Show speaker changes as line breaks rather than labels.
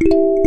you